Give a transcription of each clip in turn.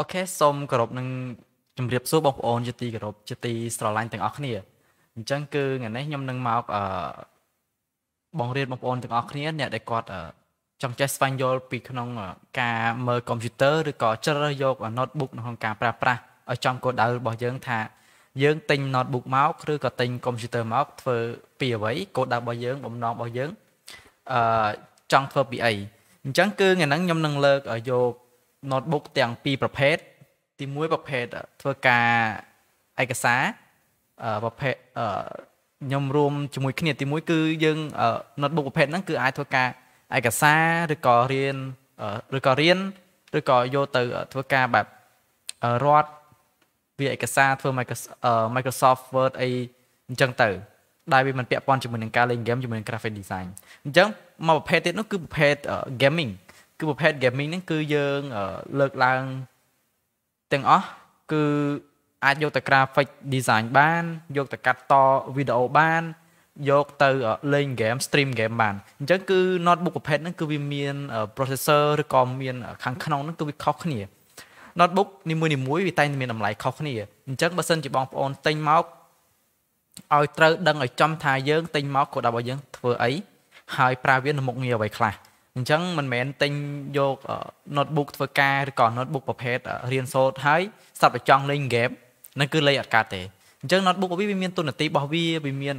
អូខេសូមគោរពនឹងជម្រាបសួរបងប្អូនជាទីគោរពជាទីស្រឡាញ់ទាំងអស់គ្នាអញ្ចឹងគឺថ្ងៃនេះខ្ញុំនឹងមកអឺបងរៀនបងប្អូនទាំងអស់គ្នាអ្នកដែលគាត់ចង់ចេះស្វែងយល់ពីក្នុងការមើលកុំព្យូទ័រឬក៏ជ្រើសរើសយក notebook នៅក្នុងការប្រើប្រាស់ឲ្យចំគោលដៅរបស់យើងថាយើងទិញ notebook មកឬក៏ទិញកុំព្យូទ័រមកធ្វើពីអ្វីគោលដៅរបស់យើងបំណងរបស់យើងអឺចង់ធ្វើពីអីអញ្ចឹងគឺថ្ងៃហ្នឹងខ្ញុំនឹងលើកយក notebook ទាំងពីរប្រភេទទី1ប្រភេទធ្វើការឯកសារប្រភេទខ្ញុំរួមជាមួយគ្នាទី1គឺយើង notebook ប្រភេទហ្នឹងគឺអាចធ្វើការឯកសារឬក៏រៀនឬក៏រៀនឬក៏យកទៅធ្វើការបែបរត់វាឯកសារធ្វើ Microsoft Word អីអញ្ចឹងទៅដែលវាមិនពាក់ព័ន្ធជាមួយនឹងការលេងហ្គេមជាមួយនឹង graphic design អញ្ចឹងមកប្រភេទទៀតនោះគឺប្រភេទ gaming គឺប្រភេទ gaming ហ្នឹងគឺយើងលើកឡើងទាំងអស់គឺអាចយកទៅ graphic design បានយកទៅកាត់តវីដេអូបានយកទៅលេង game stream game បានអញ្ចឹងគឺ notebook ប្រភេទហ្នឹងគឺវាមាន processor ឬក៏មាន ខាងក្នុងហ្នឹងគឺវាខុសគ្នា notebook នីមួយនីមួយវាតែងតែមានតម្លៃខុសគ្នាអញ្ចឹងបើសិនជាបងប្អូនទិញមកឲ្យត្រូវដឹងឲ្យចំថាយើងទិញមកគោលដៅរបស់យើងធ្វើអីហើយប្រើវានៅមុខងារអ្វីខ្លះ អញ្ចឹងមិនមែនទិញយក notebook ធ្វើការឬក៏ notebook ប្រភេទរៀនសូត្រហើយស្រាប់តែចង់លេង game នឹងគឺលេងអត់កើតទេអញ្ចឹង notebook របស់វាវាមានទូនាទីរបស់វាវាមាន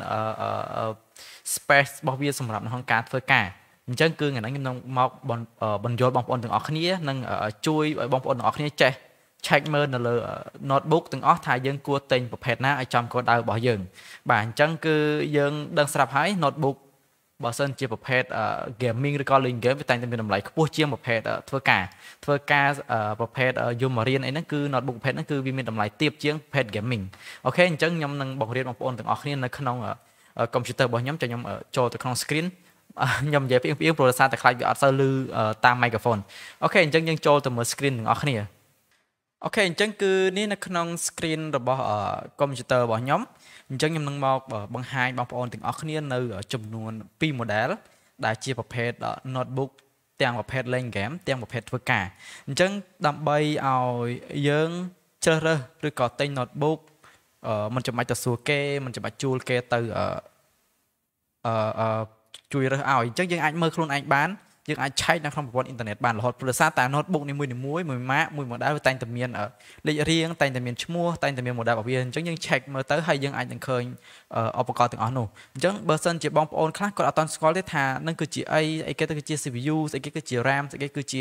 space របស់វាសម្រាប់នៅក្នុងការធ្វើការអញ្ចឹងគឺថ្ងៃនេះខ្ញុំនឹងមកបញ្យល់បងប្អូនទាំងអស់គ្នានិងជួយឲ្យបងប្អូនទាំងអស់គ្នាចេះ check មើលនៅលើ notebook ទាំងអស់ថាយើងគួរទិញប្រភេទណាឲ្យចំគោលដៅរបស់យើង បាទអញ្ចឹងគឺយើងដឹងស្រាប់ហើយ notebook បើសិនជាប្រភេទ gaming ឬក៏លេង game វាតែងតែមានតម្លៃខ្ពស់ជាងប្រភេទធ្វើការធ្វើការប្រភេទយមរៀនអីហ្នឹងគឺ notebook ប្រភេទហ្នឹងគឺវាមានតម្លៃទាបជាងប្រភេទ gaming អូខេអញ្ចឹងខ្ញុំនឹងបង្រៀនបងប្អូនទាំងអស់គ្នានៅក្នុងកុំព្យូទ័ររបស់ខ្ញុំចាំខ្ញុំចូលទៅក្នុង screen ខ្ញុំនិយាយពីពីព្រោះសារតែខ្លាចវាអត់សូវឮតាម microphone អូខេអញ្ចឹងយើងចូលទៅមើល screen ទាំងអស់គ្នាអូខេអញ្ចឹងគឺនេះនៅក្នុង screen របស់កុំព្យូទ័ររបស់ខ្ញុំ អញ្ចឹងខ្ញុំនឹងមកបង្ហាញបងប្អូនទាំងអស់គ្នានៅចំនួន2 model ដែលជាប្រភេទ notebook ទាំងប្រភេទលេងហ្គេមទាំងប្រភេទធ្វើការអញ្ចឹងដើម្បីឲ្យយើងជ្រើសរើសឬក៏ទិញ notebook មិនចាំបាច់ទៅសួរគេមិនចាំបាច់ជួលគេទៅអឺជួយរើសឲ្យអញ្ចឹងយើងអាចមើលខ្លួនឯងបាន យើងអាចឆែកនៅក្នុងប្រព័ន្ធអ៊ីនធឺណិតបានរហូតព្រោះសារតែ notebook នីមួយៗមួយម៉ាកមួយ model វាតែងតែមានលេខរៀងតែងតែមានឈ្មោះតែងតែមាន model របស់វាអញ្ចឹងយើង check មើលទៅហើយយើងអាចនឹងឃើញឧបករណ៍ទាំងអស់នោះអញ្ចឹងបើសិនជាបងប្អូនខ្លះគាត់អត់ទាន់ស្គាល់ទេថានឹងគឺជាអីអីគេទៅគឺជា CPU ស្អីគេគឺជា RAM ស្អីគេគឺជា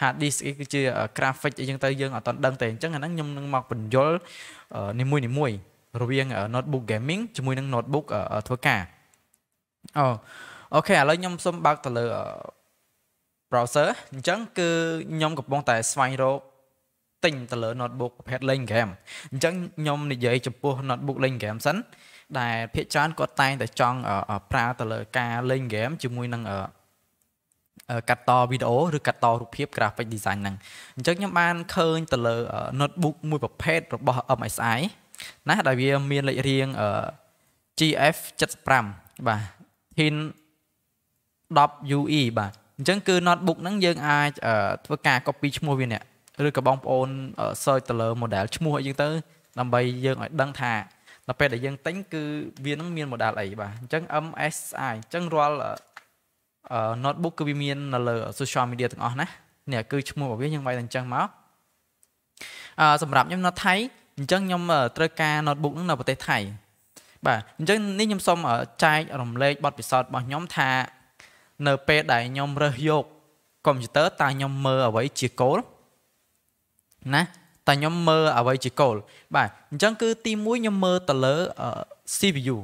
hard disk ស្អីគឺជា graphic អីចឹងទៅយើងអត់ទាន់ដឹងទេអញ្ចឹងអាហ្នឹងខ្ញុំនឹងមកបញ្យល់នីមួយនីមួយរវាង notebook gaming ជាមួយនឹង notebook ធ្វើការអូ អូខេឥឡូវខ្ញុំសូមបើកទៅលើ browser អញ្ចឹងគឺខ្ញុំកំពុងតែស្វែងរកទិញទៅលើ notebook ប្រភេទលេង game អញ្ចឹងខ្ញុំនិយាយចំពោះ notebook លេង game សិនដែលភាគច្រើនគាត់តែងតែចង់ប្រើទៅលើការលេង game ជាមួយនឹងកាត់តវីដេអូឬកាត់តរូបភាព graphic design ហ្នឹងអញ្ចឹងខ្ញុំបានឃើញទៅលើ notebook មួយប្រភេទរបស់ MSI ណាដែលវាមានលេខរៀង GF75 បាទ Thin 10UE បាទអញ្ចឹងគឺ notebook ហ្នឹងយើងអាចធ្វើការ copy ឈ្មោះវានេះឬក៏បងប្អូន search ទៅលើ model ឈ្មោះអីចឹងទៅដើម្បីយើងឲ្យដឹងថាដល់ពេលដែលយើងទិញគឺវានឹងមាន model អីបាទអញ្ចឹង MSI អញ្ចឹងរាល់ notebook គឺវាមាននៅលើ social media ទាំងអស់ណានេះគឺឈ្មោះរបស់វាយើងវាយតែអញ្ចឹងមកអឺសម្រាប់ខ្ញុំនៅថៃអញ្ចឹងខ្ញុំត្រូវការ notebook ហ្នឹងនៅប្រទេសថៃបាទអញ្ចឹងនេះខ្ញុំសូមចែករំលែកបទពិសោធន៍របស់ខ្ញុំថា នៅពេលដែលខ្ញុំរើសយកកុំព្យូទ័រតើខ្ញុំមើលអ្វីជាគោលណាតើខ្ញុំមើលអ្វីជាគោលបាទអញ្ចឹងគឺទី1ខ្ញុំមើលទៅលើ CPU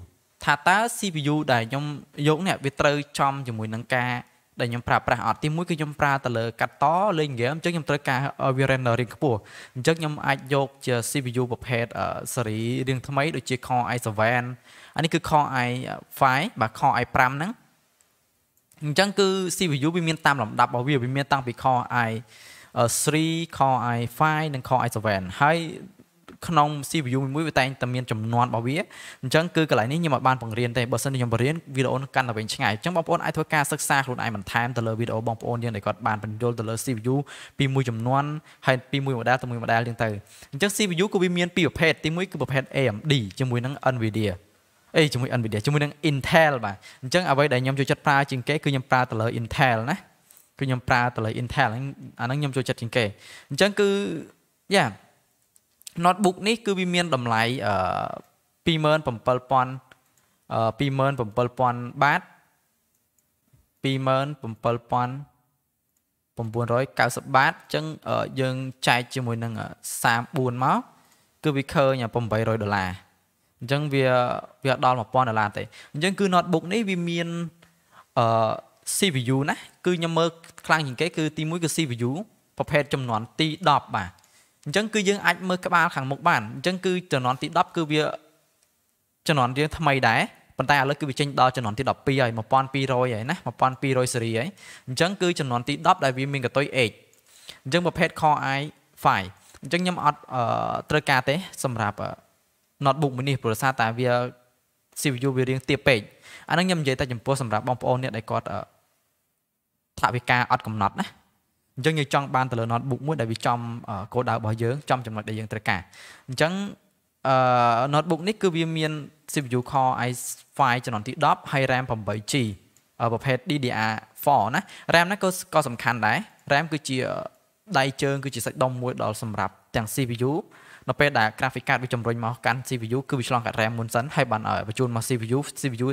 ថាតើ CPU ដែលខ្ញុំយកនេះវាត្រូវចំជាមួយនឹងការដែលខ្ញុំប្រើប្រាស់អត់ទីមួយគឺខ្ញុំប្រើទៅលើកាត់តលេងហ្គេមអញ្ចឹងខ្ញុំត្រូវការវា rendering ខ្ពស់អញ្ចឹងខ្ញុំអាចយកជា CPU ប្រភេទ seri រៀងថ្មីដូចជា Core i7 អានេះគឺ Core i5 បាទ Core i5 ហ្នឹង អញ្ចឹងគឺ CPU វាមានតាមលំដាប់របស់វាវាមានតាំងពី Core i 3 Core i5 និង Core i7 ហើយក្នុង CPU មួយវាតែងតែមានចំនួនរបស់វាអញ្ចឹងគឺកន្លែងនេះខ្ញុំអត់បានបង្រៀនទេបើសិនជាខ្ញុំបង្រៀនវីដេអូនឹងកាន់តែវែងឆ្ងាយអញ្ចឹងបងប្អូនអាចធ្វើការសិក្សាខ្លួនឯងបន្ថែមទៅលើវីដេអូបងប្អូនយើងដែលគាត់បានបញ្យល់ទៅលើ CPU ពីមួយចំនួនហើយពីមួយ model ទៅមួយ model ចឹងទៅអញ្ចឹង CPU គឺវាមានពីរប្រភេទទី1គឺប្រភេទ AMD ជាមួយនឹង Nvidia អេជាមួយ Nvidia ជាមួយនឹង Intel បាទអញ្ចឹងអ្វីដែលខ្ញុំចូលចិត្តប្រើជាងគេគឺខ្ញុំប្រើទៅលើ Intel ណាគឺខ្ញុំប្រើទៅលើ Intel អាហ្នឹងខ្ញុំចូលចិត្តជាងគេអញ្ចឹងគឺយ៉ា notebook នេះគឺវាមានតម្លៃអឺ27000អឺ27000បាត27000 990បាតអញ្ចឹងយើងចែកជាមួយនឹង34មកគឺវាឃើញ800ដុល្លារ អញ្ចឹងវាវាដល់1000ដុល្លារទេអញ្ចឹងគឺ notebook នេះវាមានអឺ CPU ណាគឺខ្ញុំមើលខ្លាំងជាងគេគឺទី1គឺ CPU ប្រភេទចំនួនទី10បាទអញ្ចឹងគឺយើងអាចមើលក្បាលខាងមុខបានអញ្ចឹងគឺចំនួនទី10គឺវាចំនួនយើងថ្មីដែរប៉ុន្តែឥឡូវគឺវាចេញដល់ចំនួនទី12ហើយ1200ហើយណា1200សេរីហើយអញ្ចឹងគឺចំនួនទី10ដែលវាមានកតុយ H អញ្ចឹងប្រភេទ Core i5 អញ្ចឹងខ្ញុំអត់ត្រូវការទេសម្រាប់ notebook មួយនេះព្រោះសារតែវា CPU វារៀងទាបពេកអាហ្នឹងខ្ញុំនិយាយតែចំពោះសម្រាប់បងប្អូនអ្នកដែលគាត់ថវិកាអត់កំណត់ណាអញ្ចឹងយើងចង់បានទៅលើ notebook មួយដែលវាចំគោលដៅរបស់យើងចំចំណុចដែលយើងត្រូវការអញ្ចឹងអឺ notebook នេះគឺវាមាន CPU Core i5 ចំនួនទី10ហើយ RAM 8G ប្រភេទ DDR4 ណា RAM ហ្នឹងក៏ក៏សំខាន់ដែរ RAM គឺជាដៃជើងគឺជាសាច់ដុំមួយដល់សម្រាប់ទាំង CPU នៅពេលដែល graphic card វាជំរុញមកកាន់ CPU គឺវាឆ្លងកាត់ RAM មុនសិនហើយបានបញ្ជូនមក CPU CPU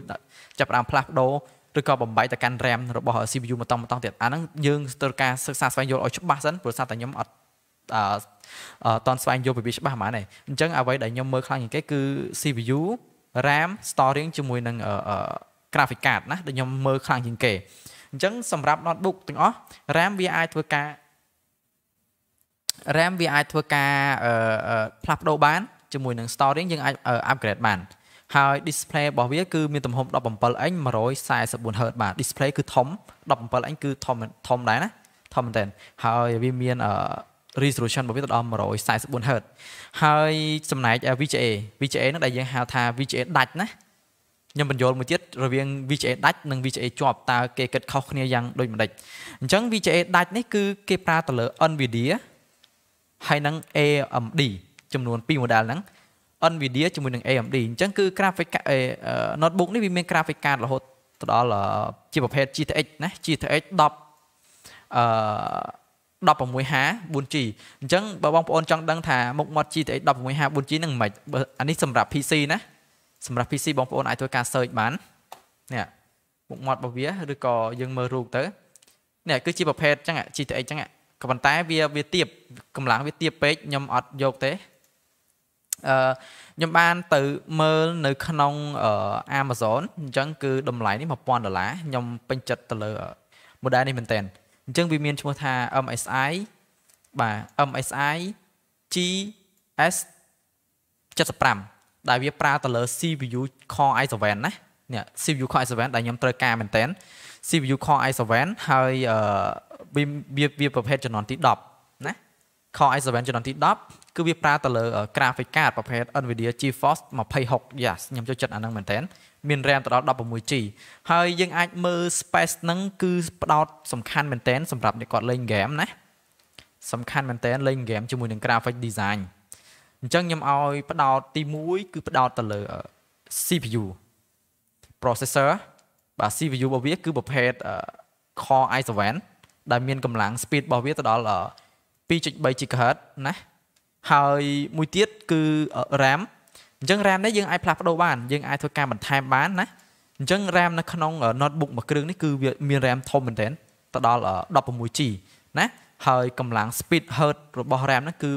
ចាប់ផ្ដើមផ្លាស់ប្ដូរឬក៏បំបីទៅកាន់ RAM របស់ CPU មកតង់មកតង់ទៀតអាហ្នឹងយើងត្រូវការសិក្សាស្វែងយល់ឲ្យច្បាស់សិនព្រោះថាតែខ្ញុំអត់អឺតនស្វែងយល់ពីវាច្បាស់ហ្មងទេអញ្ចឹងអ្វីដែលខ្ញុំមើលខ្លាំងជាងគេគឺ CPU RAM storing ជាមួយនឹង graphic card ណាដែលខ្ញុំមើលខ្លាំងជាងគេអញ្ចឹងសម្រាប់ notebook ទាំងអស់ RAM វាអាចធ្វើការ RAM វាអាចធ្វើការផ្លាស់ប្ដូរបានជាមួយនឹង storing យើងអាច upgrade បានហើយ display របស់វាគឺមានទំហំ 17 inch 144 Hz បាទ display គឺធំ 17 inch គឺធំធំដែរណាធំមែនតើហើយវាមាន resolution របស់វាទៅដល់ 144 Hz ហើយចំណែក VGA VGA នោះដែលយើងហៅថា VGA ដាច់ណាខ្ញុំបញ្យល់មួយទៀតរវាង VGA ដាច់និង VGA ជាប់តើគេគិតខុសគ្នាយ៉ាងដូចម្ដេចអញ្ចឹង VGA ដាច់នេះគឺគេប្រើទៅលើ Nvidia ហើយនឹង AMD ចំនួន2 model ហ្នឹង Nvidia ជាមួយនឹង AMD អញ្ចឹងគឺ graphic notebook នេះវាមាន graphic card រហូតទៅដល់ជាប្រភេទ GTX ណា GTX 10អឺ 1650 4G អញ្ចឹងបើបងប្អូនចង់ដឹងថាមុខមាត់ GTX 1650 4G ហ្នឹងមិនខ្មិចអានេះសម្រាប់ PC ណាសម្រាប់ PC បងប្អូនអាចធ្វើការ search បាននេះមុខមាត់របស់វាឬក៏យើងមើលរូបទៅនេះគឺជាប្រភេទអញ្ចឹង GTX អញ្ចឹង ក៏ប៉ុន្តែវាវាទៀបកម្លាំងវាទៀបពេកខ្ញុំអត់យកទេអឺខ្ញុំបានទៅមើលនៅក្នុង Amazon អញ្ចឹងគឺតម្លៃនេះ1000ដុល្លារខ្ញុំពេញចិត្តទៅលើ model នេះមែនតើអញ្ចឹងវាមានឈ្មោះថា MSI បាទ MSI GS 75ដែលវាប្រើទៅលើ CPU Core i7 ណានេះ CPU Core i7 ដែលខ្ញុំត្រូវការមែនតើ CPU Core i7 ហើយ វាវាប្រភេទជំនាន់ទី10ណា Core i7 ជំនាន់ទី10គឺវាប្រើទៅលើ graphic card ប្រភេទ Nvidia GeForce 26 yes ខ្ញុំចូលចិត្តអាហ្នឹងមែនតើមាន RAM ទៅដល់ 16G ហើយយើងអាចមើល space ហ្នឹងគឺផ្ដោតសំខាន់មែនតើសម្រាប់អ្នកគាត់លេង game ណាសំខាន់មែនតើលេង game ជាមួយនឹង graphic design អញ្ចឹងខ្ញុំឲ្យផ្ដោតទី1គឺផ្ដោតទៅលើ CPU processor បាទ CPU របស់វាគឺប្រភេទ Core i7 ដែលមានកម្លាំង speed របស់វាទៅដល់2.3 GHz ណាហើយមួយទៀតគឺ RAM អញ្ចឹង RAM នេះយើងអាចផ្លាស់ប្ដូរបានយើងអាចធ្វើការបន្ថែមបានណាអញ្ចឹង RAM នៅក្នុង notebook មួយគ្រឿងនេះគឺវាមាន RAM ធំមែនទែនទៅដល់ 16G ណាហើយកម្លាំង speed hertz របស់ RAM ហ្នឹងគឺ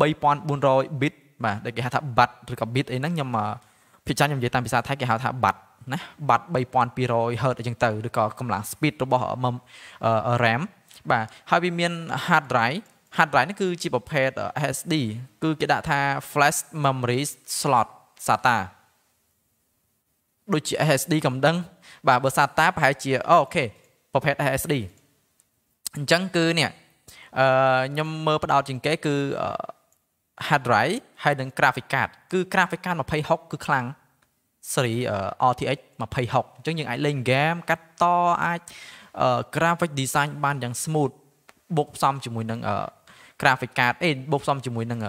3400 bit បាទដែលគេហៅថា bat ឬក៏ bit អីហ្នឹងខ្ញុំភាសាខ្ញុំនិយាយតាមភាសាថៃគេហៅថា bat ណាបាត់3200 Hz អញ្ចឹងទៅឬក៏កម្លាំង speed របស់ RAM បាទហើយវាមាន hard drive hard drive នេះគឺជាប្រភេទ SSD គឺគេដាក់ថា flash memory slot SATA ដូចជា SSD កំដឹង បាទបើ SATA ប្រហែលជាអូខេប្រភេទ SSD អញ្ចឹងគឺនេះអឺខ្ញុំមើលបដោតជាងគេគឺ hard drive ហើយនិង graphic card គឺ graphic card 2060គឺខ្លាំង seri RTX 2060អញ្ចឹងយើងអាចលេង game កាត់តអាច graphic design បានយ៉ាង smooth បុកផ្សំជាមួយនឹង graphic card អេបុកផ្សំជាមួយនឹង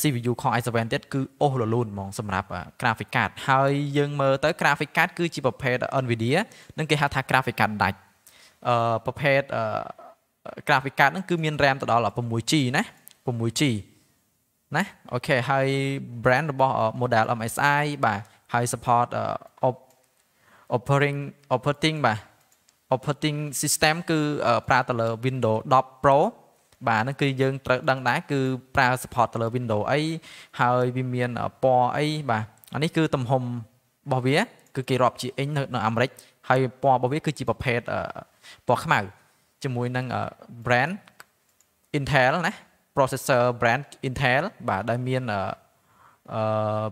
CPU Core i7 ទៀតគឺអូសរលូនហ្មងសម្រាប់ graphic card ហើយយើងមើលទៅ graphic card គឺជាប្រភេទ Nvidia នឹងគេហៅថា graphic card ដាច់អឺប្រភេទ graphic card ហ្នឹងគឺមាន RAM ទៅដល់ 6G ណា 6G ណាអូខេហើយ brand របស់ model MSI បាទ ហើយ support operating operating បាទ operating system គឺប្រើទៅលើ Windows 10 Pro បាទហ្នឹងគឺយើងត្រូវដឹងដែរគឺប្រើ support ទៅលើ Windows អីហើយវាមានពណ៌អីបាទអានេះគឺទំហំរបស់វា គឺគេរាប់ជា inch នៅនៅអាមេរិកហើយពណ៌របស់វាគឺជាប្រភេទពណ៌ខ្មៅជាមួយនឹង brand Intel ណា processor brand Intel បាទដែលមាន អឺ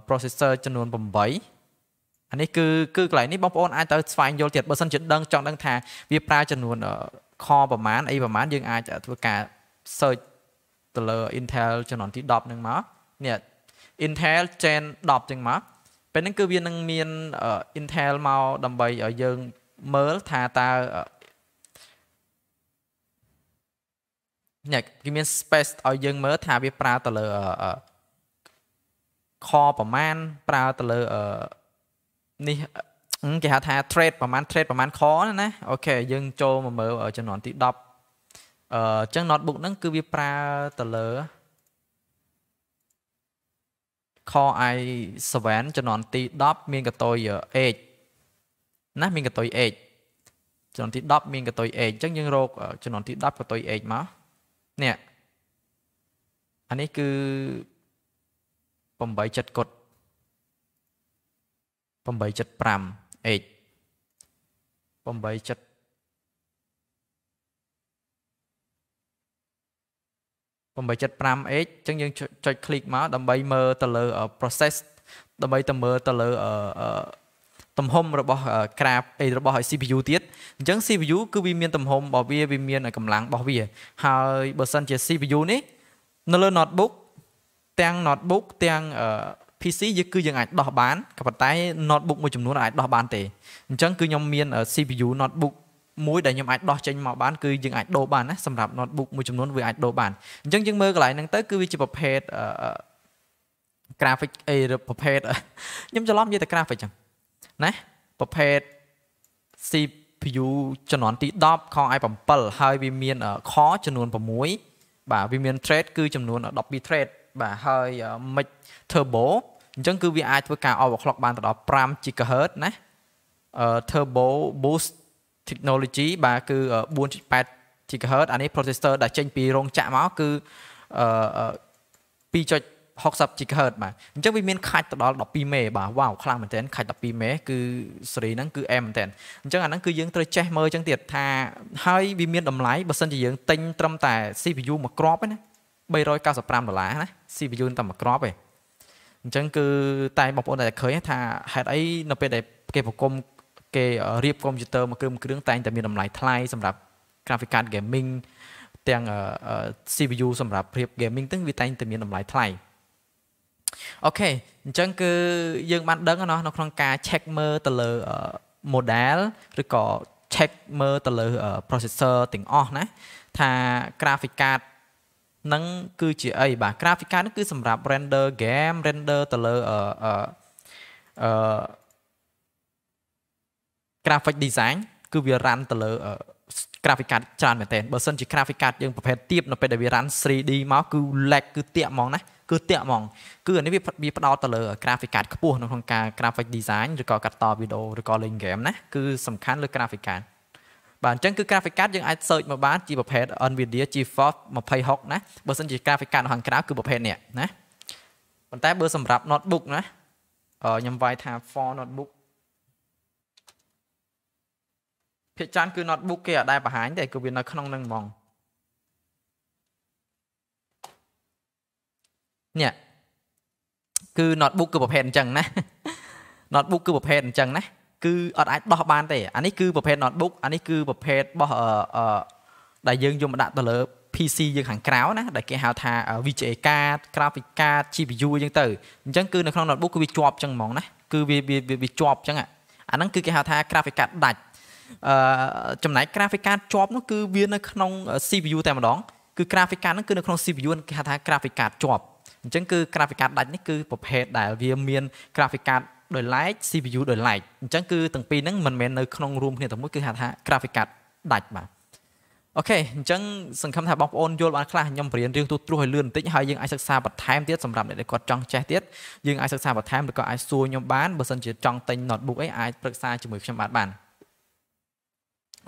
processor ចំនួន8អានេះគឺគឺកន្លែងនេះបងប្អូនអាចទៅស្វែងយល់ទៀតបើសិនជាដឹងចង់ដឹងថាវាប្រើចំនួនខប្រមាណអីប្រមាណយើងអាចធ្វើការ search ទៅលើ Intel ចំនួនទី10នឹងមកនេះ Intel Gen 10ចឹងមកពេលហ្នឹងគឺវានឹងមាន Intel មកដើម្បីឲ្យយើងមើលថាតើនេះគេមាន space ឲ្យយើងមើលថាវាប្រើទៅលើ ខប្រមាណប្រើទៅលើនេះគេហៅថា trade ប្រមាណ trade ប្រមាណខណាអូខេយើងចូលមកមើលចំនួនទី10អឺអញ្ចឹង notebook ហ្នឹងគឺវាប្រើទៅលើ Core i7 ចំនួនទី10មានកតុយ H ណាមានកតុយ H ចំនួនទី10មានកតុយ H អញ្ចឹងយើងរកចំនួនទី10កតុយ H មកនេះអានេះគឺ 8ចិត្តគុត875 h 8ចិត្ត875 h អញ្ចឹងយើងចុច click មកដើម្បីមើលទៅលើ process ដើម្បីទៅមើលទៅលើទំហំរបស់ graph អីរបស់ CPU ទៀតអញ្ចឹង CPU គឺវាមានទំហំរបស់វាវាមានកម្លាំងរបស់វាហើយបើសិនជា CPU នេះនៅលើ notebook ទាំង notebook ទាំង PC យើងគឺយើងអាចដោះបានក៏ប៉ុន្តែ notebook មួយចំនួនអាចដោះបានទេអញ្ចឹងគឺខ្ញុំមាន CPU notebook មួយដែលខ្ញុំអាចដោះចេញមកបានគឺយើងអាចដូរបានណាសម្រាប់ notebook មួយចំនួនវាអាចដូរបានអញ្ចឹងយើងមើលកន្លែងហ្នឹងទៅគឺវាជាប្រភេទ graphic អីប្រភេទខ្ញុំច្រឡំនិយាយតែ graphic ចឹងណាប្រភេទ CPU ចំនួនទី10 Core i7 ហើយវាមាន core ចំនួន6បាទវាមាន thread គឺចំនួន12 thread បាទហើយ mic turbo អញ្ចឹងគឺវាអាចធ្វើការ overclock បានទៅដល់5 GHz ណា turbo boost technology បាទគឺ4.8 GHz អានេះ processor ដែលចេញពីរោងចក្រមកគឺ 2. 60 GHz បាទអញ្ចឹងវាមានខាច់ទៅដល់12មេបាទវ៉ាវខ្លាំងមែនទែនខាច់12មេគឺសេរីហ្នឹងគឺអែមមែនទែនអញ្ចឹងអាហ្នឹងគឺយើងត្រូវចេះមើលអញ្ចឹងទៀតថាហើយវាមានតម្លៃបើសិនជាយើងទិញត្រឹមតែ CPU មួយគ្រាប់ទេណា 395ដុល្លារណា CPU តែមួយគ្រាប់ឯងអញ្ចឹងគឺតែបងប្អូនតែឃើញថាហេតុអីនៅពេលដែលគេប្រគំគេរៀបកុំព្យូទ័រមួយគ្រឿងគ្រឿងតែងតែមានតម្លៃថ្លៃសម្រាប់ graphic card gaming ទាំង CPU សម្រាប់ភាព gaming ទាំងវាតែងតែមានតម្លៃថ្លៃអូខេអញ្ចឹងគឺយើងបានដឹងណានៅក្នុងការ check មើលទៅលើ model ឬក៏ check មើលទៅលើ processor ទាំងអស់ណាថា graphic card នឹងគឺជាអីបាទ graphic card នឹងគឺសម្រាប់ render game render ទៅលើអឺអឺ graphic design គឺវា run ទៅលើ graphic card ច្រើនមែនទែនបើសិនជា graphic card យើងប្រភេទទៀបនៅពេលដែលវា run 3D មកគឺ lag គឺតាក់ហ្មងណាគឺតាក់ហ្មងគឺអានេះវាវាផ្ដោតទៅលើ graphic card ខ្ពស់នៅក្នុងការ graphic design ឬក៏កាត់តវីដេអូឬក៏លេង game ណាគឺសំខាន់លើ graphic card បាទអញ្ចឹងគឺ graphic card យើងអាច search មកបានជាប្រភេទ Nvidia GeForce 2060ណាបើសិនជា graphic card នៅខាងក្រៅគឺប្រភេទនេះណាប៉ុន្តែបើសម្រាប់ notebook ណាខ្ញុំវាយថា for notebook ភាគច្រើនគឺ notebook គេអត់ដែលបង្ហាញទេគឺវានៅក្នុងនឹងហ្មងនេះគឺ notebook គឺប្រភេទអញ្ចឹងណា notebook គឺប្រភេទអញ្ចឹងណា គឺអត់អាចដោះបានទេអានេះគឺប្រភេទ notebook អានេះគឺប្រភេទរបស់អឺដែលយើងយកមកដាក់ទៅលើ PC យើងខាងក្រៅណាដែលគេហៅថា VGA card graphic card GPU អញ្ចឹងទៅអញ្ចឹងគឺនៅក្នុង notebook គឺវាជាប់អញ្ចឹងហ្មងណាគឺវាវាជាប់អញ្ចឹងអាហ្នឹងគឺគេហៅថា graphic card ដាច់អឺចំណែក graphic card ជាប់នោះគឺវានៅក្នុង CPU តែម្ដងគឺ graphic card ហ្នឹងគឺនៅក្នុង CPU គេហៅថា graphic card ជាប់អញ្ចឹងគឺ graphic card ដាច់នេះគឺប្រភេទដែលវាមាន graphic card ដោយ light CPU ដោយ light អញ្ចឹងគឺទាំងពីរហ្នឹងមិនមែននៅក្នុងរួមគ្នាតែមួយគឺហៅថា graphic card ដាច់បាទអូខេអញ្ចឹងសង្ឃឹមថាបងប្អូនយល់បានខ្លះខ្ញុំបរៀនរឿងទូទ្រោះឲ្យលឿនបន្តិចហើយយើងអាចសិក្សាបន្ថែមទៀតសម្រាប់អ្នកដែលគាត់ចង់ចេះទៀតយើងអាចសិក្សាបន្ថែមឬក៏អាចសួរខ្ញុំបានបើសិនជាចង់ទិញ notebook អីអាចប្រឹក្សាជាមួយខ្ញុំបាទបាន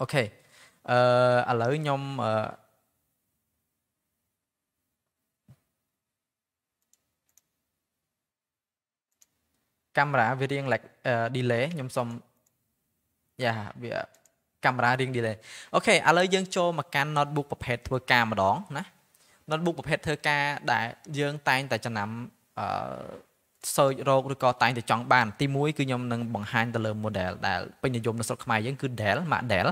អូខេអឺឥឡូវខ្ញុំអឺ កាមេរ៉ាវារៀង lag delay ខ្ញុំសុំយ៉ាវាកាមេរ៉ារៀង delay អូខេឥឡូវយើងចូលមកកាន់ notebook ប្រភេទធ្វើការម្ដងណា notebook ប្រភេទធ្វើការដែលយើងតែងតែចំណាំអឺ search រកឬក៏តែងតែចង់បានទី1គឺខ្ញុំនឹងបង្ហាញទៅលើ model ដែលពេញនិយមនៅស្រុកខ្មែរយើងគឺ Dell ម៉ាក Dell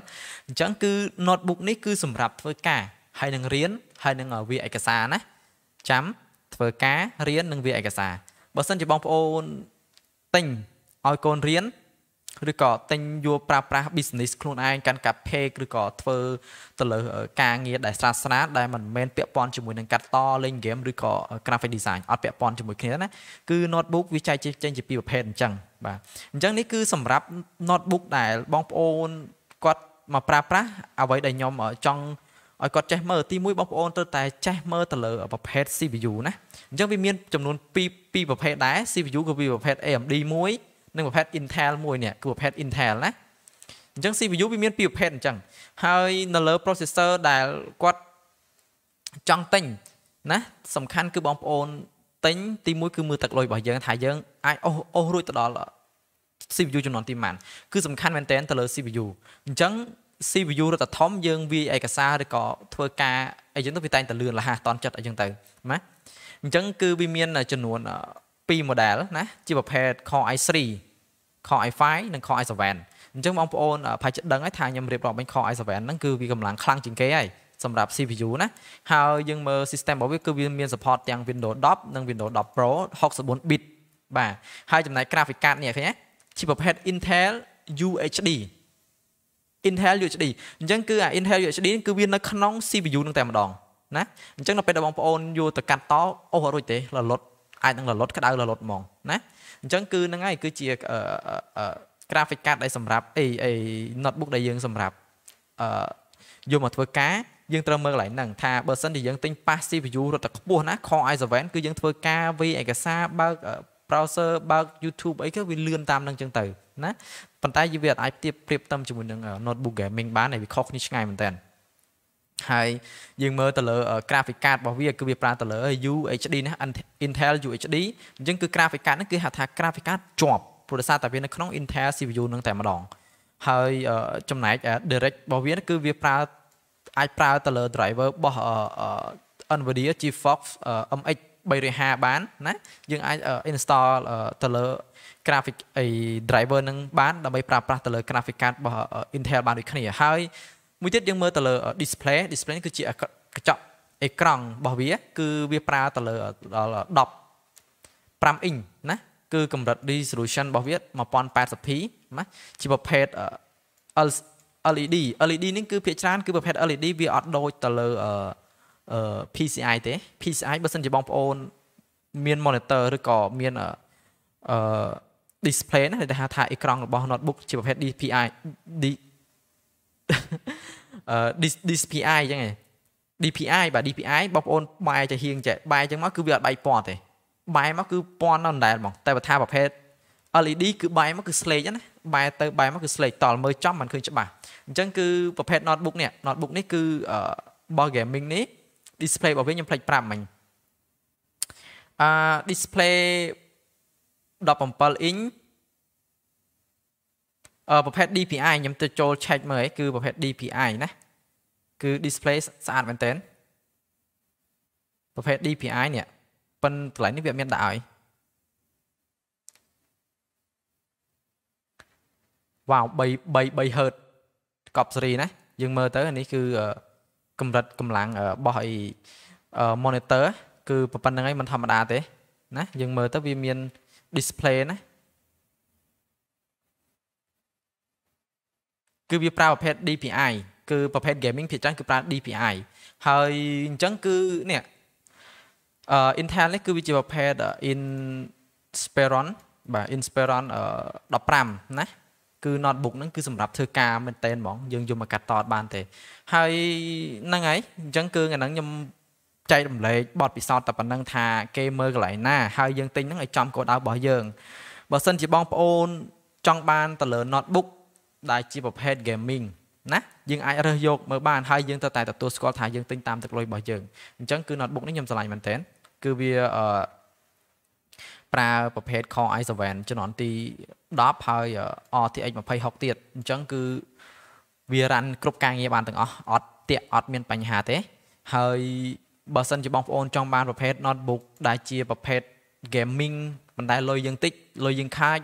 អញ្ចឹងគឺ notebook នេះគឺសម្រាប់ធ្វើការហើយនឹងរៀនហើយនឹងវាឯកសារណាចាំធ្វើការរៀននិងវាឯកសារបើសិនជាបងប្អូន ទិញឲ្យកូនរៀនឬក៏ទិញយកប្រើប្រាស់ business ខ្លួនឯងកាន់កាប់ page ឬក៏ធ្វើទៅលើការងារដែលស្រាលស្រាលដែលមិនមែនពាក់ព័ន្ធជាមួយនឹងកាត់តលេង game ឬក៏ graphic design អត់ពាក់ព័ន្ធជាមួយគ្នាណាគឺ notebook វាចែកចេញជាពីរប្រភេទអញ្ចឹងបាទអញ្ចឹងនេះគឺសម្រាប់ notebook ដែលបងប្អូនគាត់មកប្រើប្រាស់អ្វីដែលខ្ញុំចង់ ឲ្យគាត់ចេះមើលទីមួយបងប្អូនត្រូវតែចេះមើលទៅលើប្រភេទ CPU ណាអញ្ចឹងវាមានចំនួន2 2ប្រភេទដែរ CPU គឺវាប្រភេទ AMD មួយនិងប្រភេទ Intel មួយនេះគឺប្រភេទ Intel ណាអញ្ចឹង CPU វាមានពីរប្រភេទអញ្ចឹងហើយនៅលើ processor ដែលគាត់ចង់ទិញណាសំខាន់គឺបងប្អូនទិញទីមួយគឺមើលទឹកលុយរបស់យើងថាយើងអាចអូសអូសរួចទៅដល់ CPU ចំនួនទីប៉ុន្មានគឺសំខាន់មែនទែនទៅលើ CPU អញ្ចឹង CPU រត់តែធំយើងវាយឯកសារឬក៏ធ្វើការអីចឹងទៅវាតែងតែលឿនរហ័សតន់ចិត្តអីចឹងទៅណាអញ្ចឹងគឺវាមានចំនួន2 model ណាជាប្រភេទ Core i3 Core i5 និង Core i7 អញ្ចឹងបងប្អូនប្រហែលជាដឹងហើយថាខ្ញុំរៀបរាប់មិញ Core i7 ហ្នឹងគឺវាកម្លាំងខ្លាំងជាងគេហើយសម្រាប់ CPU ណាហើយយើងមើល system របស់វាគឺវាមាន support ទាំង Windows 10និង Windows 10 Pro 64 bit បាទហើយចំណែក graphic card នេះឃើញទេជាប្រភេទ Intel UHD Intel UHD អញ្ចឹងគឺអា Intel UHD គឺវានៅក្នុង CPU នឹងតែម្ដងណាអញ្ចឹងដល់ពេលដែលបងប្អូនយកទៅកាត់តអូសអត់រួចទេរលត់អាចនឹងរលត់ក្តៅរលត់ហ្មងណាអញ្ចឹងគឺហ្នឹងហើយគឺជា graphic card ដែលសម្រាប់អីអី notebook ដែលយើងសម្រាប់អឺយកមកធ្វើការយើងត្រូវមើលកន្លែងហ្នឹងថាបើសិនជាយើងទិញ pass CPU រត់តែខ្ពស់ណា Core i7 គឺយើងធ្វើការវាឯកសារបើក browser បើក YouTube អីក៏វាលឿនតាមនឹងចឹងទៅ ណាប៉ុន្តែវាអាចទៀបប្រៀបផ្ទឹមជាមួយនឹង notebook gaming បានហើយវាខុសគ្នាឆ្ងាយមែនតើហើយយើងមើលទៅលើ graphic card របស់វាគឺវាប្រើទៅលើ UHD ណា Intel UHD អញ្ចឹងគឺ graphic card ហ្នឹងគឺហៅថា graphic card ជាប់ព្រោះដោយសារតែវានៅក្នុង Intel CPU នឹងតែម្ដងហើយចំណែក direct របស់វាគឺវាប្រើអាចប្រើទៅលើ driver របស់ Nvidia GeForce MX 350បានណាយើងអាច install ទៅលើ graphic អី driver នឹងបានដើម្បីប្រើប្រាស់ទៅលើ graphic card របស់ Intel បានដូចគ្នាហើយមួយទៀតយើងមើលទៅលើ display display គឺជាកញ្ចក់អេក្រង់របស់វា គឺវាប្រើទៅលើដល់10 5អ៊ីងណាគឺកម្រិត resolution របស់វា 1080p ណាជាប្រភេទ LED LED នេះគឺភាគច្រើនគឺប្រភេទ LED វាអត់ដូចទៅលើ PCI ទេ PCI បើសិនជាបងប្អូនមាន monitor ឬក៏មានអឺ display ណាដែលហៅថាអេក្រង់របស់ notebook ជាប្រភេទ DPI អឺ DPI អញ្ចឹងឯង DPI បាទ DPI បងប្អូនបែរទៅហៀងចេះបែរអញ្ចឹងមកគឺវាអត់បែកពណ៌ទេបែរមកគឺពណ៌នៅដដែលហ្មងតែបើថាប្រភេទ LED គឺបែរមកគឺ slate ណាបែរទៅបែរមកគឺ slate តល់មើលចំមិនឃើញច្បាស់អញ្ចឹងគឺប្រភេទ notebook នេះ notebook នេះគឺរបស់ gaming នេះ display របស់វាខ្ញុំផ្លេចប្រាប់មិញអឺ display 17 inch អឺប្រភេទ DPI ខ្ញុំទៅចូល check មើលឯងគឺប្រភេទ DPI ណាគឺ display ស្អាតមែនតើប្រភេទ DPI នេះប៉ុនកន្លែងនេះវាមានដាក់ឲ្យវ៉ាវ3 3 3 Hz កប់សេរីណាយើងមើលទៅនេះគឺ កម្រិតកម្លាំងរបស់អី monitor គឺប៉ុណ្្នឹងឯងមិនធម្មតាទេណាយើងមើលទៅវាមាន display ណាគឺវាប្រើប្រភេទ DPI គឺប្រភេទ gaming ភាគច្រើនគឺប្រើ DPI ហើយអញ្ចឹងគឺនេះអឺ Intel នេះគឺវាជាប្រភេទ Inspiron បាទ Inspiron 15ណា គឺ notebook ហ្នឹងគឺសម្រាប់ធ្វើការមែនតែនហ្មងយើងយកមកកាត់តតបានទេហើយហ្នឹងហើយអញ្ចឹងគឺអាហ្នឹងខ្ញុំចែករំលែកបទពិសោធន៍តែប៉ុណ្្នឹងថាគេមើលកន្លែងណាហើយយើងទិញហ្នឹងឲ្យចំគោលដៅរបស់យើងបើសិនជាបងប្អូនចង់បានទៅលើ notebook ដែលជាប្រភេទ gaming ណាយើងអាចរើសយកមើលបានហើយយើងទៅតែទទួលស្គាល់ថាយើងទិញតាមទឹកលុយរបស់យើងអញ្ចឹងគឺ notebook នេះខ្ញុំឆ្លាញ់មែនទែនគឺវាអឺ ប្រើប្រភេទ Core i7 ជំនាន់ទី10ហើយ RTX 2060ទៀតអញ្ចឹងគឺវារ៉ាន់គ្រប់ការងារបានទាំងអស់អត់តាក់អត់មានបញ្ហាទេហើយបើសិនជាបងប្អូនចង់បានប្រភេទ notebook ដែលជាប្រភេទ gaming មិនដែលលុយយើងតិចលុយយើងខាច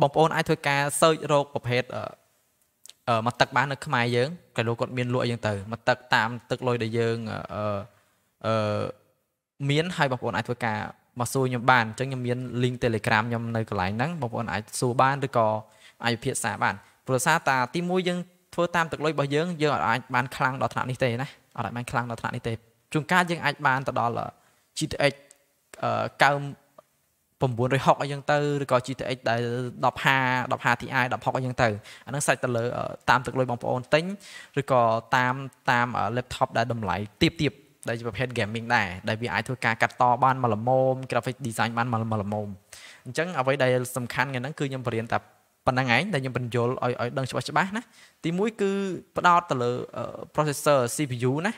បងប្អូនអាចធ្វើការ search រកប្រភេទអឺមកទឹកបាននៅខ្មែរយើងក៏លោកគាត់មានលក់អីចឹងទៅមកទឹកតាមទឹកលុយដែលយើងអឺអឺមានហើយបងប្អូនអាចធ្វើការ មកសួរខ្ញុំបានអញ្ចឹងខ្ញុំមាន link Telegram ខ្ញុំនៅកន្លែងហ្នឹងបងប្អូនអាចសួរបានឬក៏អាចពិភាក្សាបានព្រោះសារតាទីមួយយើងធ្វើតាមទឹកលុយរបស់យើងយើងអាចបានខ្លាំងដល់ថ្នាក់នេះទេណាអត់អាចបានខ្លាំងដល់ថ្នាក់នេះទេជួនកាលយើងអាចបានទៅដល់ GTX 9 960អីចឹងទៅឬក៏ GTX ដែល1050 1050 Ti 1060អីចឹងទៅអាហ្នឹងសាច់ទៅលើតាមទឹកលុយបងប្អូនទិញឬក៏តាមតាម laptop ដែលតម្លៃទៀបទៀប ដែលជាប្រភេទ gaming ដែរដែលវាអាចធ្វើការកាត់តបានមកល្មម graphic design បានមកល្មមអញ្ចឹងអ្វីដែលសំខាន់ថ្ងៃហ្នឹងគឺខ្ញុំបរៀនតែប៉ុណ្្នឹងឯងដែលខ្ញុំបញ្យល់ឲ្យឲ្យដឹងច្បាស់ច្បាស់ណាទី1គឺផ្ដោតទៅលើ processor CPU ណា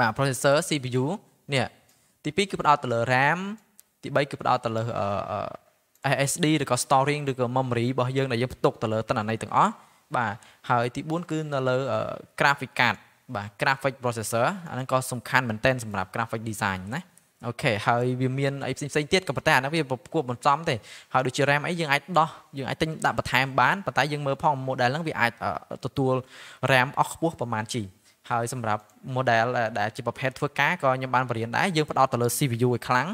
បាទ processor CPU នេះទី2គឺផ្ដោតទៅលើ RAM ទី3គឺផ្ដោតទៅលើ SSD ឬក៏ storing ឬក៏ memory របស់យើងដែលយើងផ្ទុកទៅលើតន្ន័យទាំងអស់បាទហើយទី4គឺនៅលើ graphic card បាទ graphic processor អាហ្នឹងក៏សំខាន់មែនទែនសម្រាប់ graphic design ណាអូខេហើយវាមានអីផ្សេងផ្សេងទៀតក៏ប៉ុន្តែអាហ្នឹងវាប្រគួបបន្សំទេហើយដូចជា RAM អីយើងអាចដោះយើងអាចទិញដាក់បន្ថែមបានប៉ុន្តែយើងមើលផង model ហ្នឹងវាអាចទទួល RAM អស់ខ្ពស់ប្រហែល G ហើយសម្រាប់ model ដែលជាប្រភេទធ្វើការក៏ខ្ញុំបានបរៀនដែរយើងផ្ដោតទៅលើ CPU ឲ្យខ្លាំង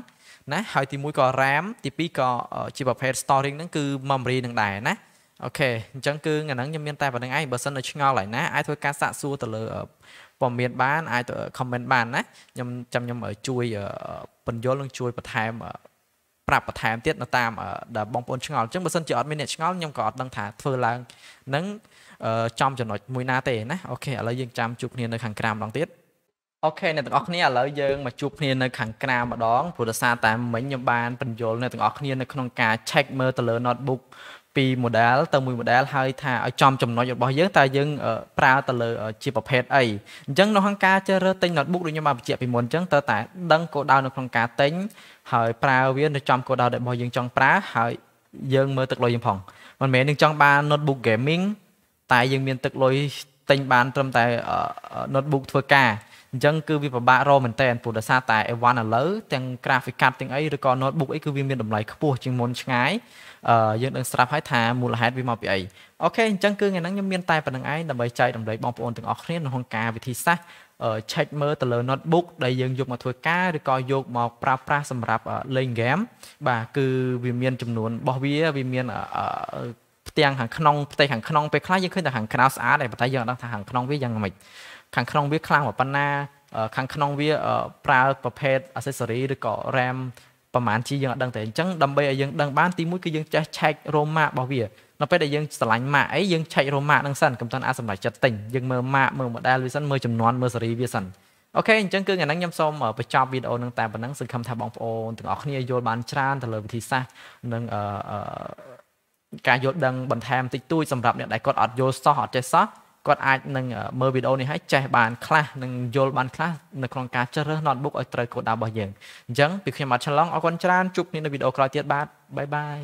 ណាហើយទី1ក៏ RAM ទី2ក៏ជាប្រភេទ storing ហ្នឹងគឺ memory នឹងដែរណា អូខេអញ្ចឹងគឺអាហ្នឹងខ្ញុំមានតែប៉ុណ្្នឹងឯងបើសិននៅឆ្ងល់ហើយណាអាចធ្វើការសាកសួរទៅលើព័ត៌មានបានអាចទៅ comment បានណាខ្ញុំចាំខ្ញុំជួយបញ្យល់និងជួយបន្ថែមប្រាប់បន្ថែមទៀតនៅតាមដែលបងប្អូនឆ្ងល់អញ្ចឹងបើសិនជាអត់មានអ្នកឆ្ងល់ខ្ញុំក៏អត់ដឹងថាធ្វើឡើងនឹងចំចំណុចមួយណាទេណាអូខេឥឡូវយើងចាំជួបគ្នានៅខាងក្រោមម្ដងទៀតអូខេអ្នកទាំងអស់គ្នាឥឡូវយើងមកជួបគ្នានៅខាងក្រៅម្ដងព្រោះដោយសារតែមិញខ្ញុំបានបញ្យល់អ្នកទាំងអស់គ្នានៅក្នុងការ check មើលទៅលើ notebook ពី model ទៅមួយ model ហើយថាឲ្យចំចំណុចរបស់យើងតើយើងប្រើទៅលើជាប្រភេទអីអញ្ចឹងនៅក្នុងការជ្រើសរើសទិញ notebook ដូចខ្ញុំបានបញ្ជាក់ពីមុនអញ្ចឹងតើតែដឹងគោលដៅនៅក្នុងការទិញហើយប្រើវានៅចំគោលដៅរបស់យើងចង់ប្រើហើយយើងមើលទឹកលុយយើងផងមិនមែននឹងចង់បាន notebook gaming តែយើងមានទឹកលុយទិញបានត្រឹមតែ notebook ធ្វើការអញ្ចឹងគឺវាពិបាករកមែនតើព្រោះដោយសារតែអីវ៉ាន់ឥឡូវទាំង graphic card ទាំងអីឬក៏ notebook អីគឺវាមានតម្លៃខ្ពស់ជាងមុនឆ្ងាយអឺ យើងដឹងស្រាប់ហើយថាមូលហេតុវាមកពីអីអូខេអញ្ចឹងគឺថ្ងៃហ្នឹងខ្ញុំមានតែប៉ុណ្្នឹងឯងដើម្បីចែករំលែកបងប្អូនទាំងអស់គ្នាក្នុងការវិធីសាស្ត្រ check មើលទៅលើ notebook ដែលយើងយកមកធ្វើការឬក៏យកមកប្រើប្រាស់សម្រាប់លេង game បាទគឺវាមានចំនួនរបស់វាវាមានផ្ទាំងខាងក្នុងផ្ទៃខាងក្នុងពេលខ្លះយើងឃើញតែខាងក្រៅស្អាតតែប៉ុន្តែយើងអត់ដឹងថាខាងក្នុងវាយ៉ាងម៉េចខាងក្នុងវាខ្លាំងប៉ុណ្ណាខាងក្នុងវាប្រើប្រភេទ accessory ឬក៏ RAM ប្រហែលជីយើងអត់ដឹងទេអញ្ចឹងដើម្បីឲ្យយើងដឹងបានទីមួយគឺយើងចេះ check ROM mark របស់វានៅពេលដែលយើងឆ្លាញ់ mark អីយើង check ROM mark ហ្នឹងសិនកុំតាន់អាចសម្រេចចិត្តទិញយើងមើល mark មើល model វាសិនមើលចំនួនមើល series វាសិនអូខេអញ្ចឹងគឺថ្ងៃហ្នឹងខ្ញុំសូមបញ្ចប់វីដេអូហ្នឹងតែប៉ុណ្្នឹងសង្ឃឹមថាបងប្អូនទាំងអស់គ្នាយល់បានច្រើនទៅលើវិធីសាស្ត្រនិងអឺការយល់ដឹងបន្ថែមតិចតួចសម្រាប់អ្នកដែលគាត់អត់យល់សោះអត់ចេះសោះ គាត់អាចនឹងមើលវីដេអូនេះហើយចេះបានខ្លះនិងយល់បានខ្លះនៅក្នុងការជ្រើសរើស notebook ឲ្យត្រូវគោលដៅរបស់យើងអញ្ចឹងពីខ្ញុំបាទឆ្លងអរគុណច្រើនជួបគ្នានៅវីដេអូក្រោយទៀតបាទបាយបាយ